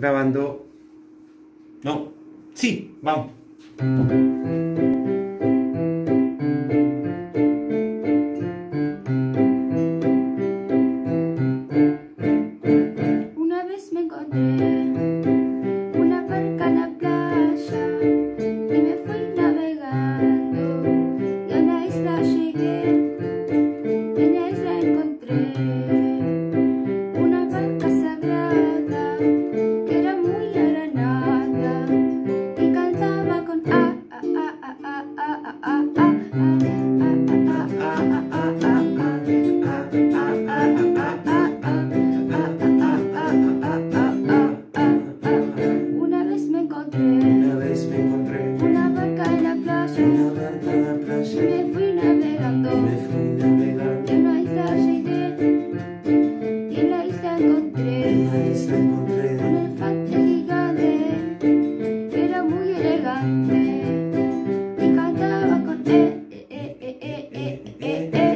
grabando. No, sí, vamos. encontré Una vez me encontré Una barca en la playa. Una barca en la playa. Me fui navegando. Me fui navegando. Y en la isla llegué. Y en la isla encontré. En la isla encontré. Un elefante gigante Era muy elegante. Y cantaba con eh eh eh eh eh eh, eh.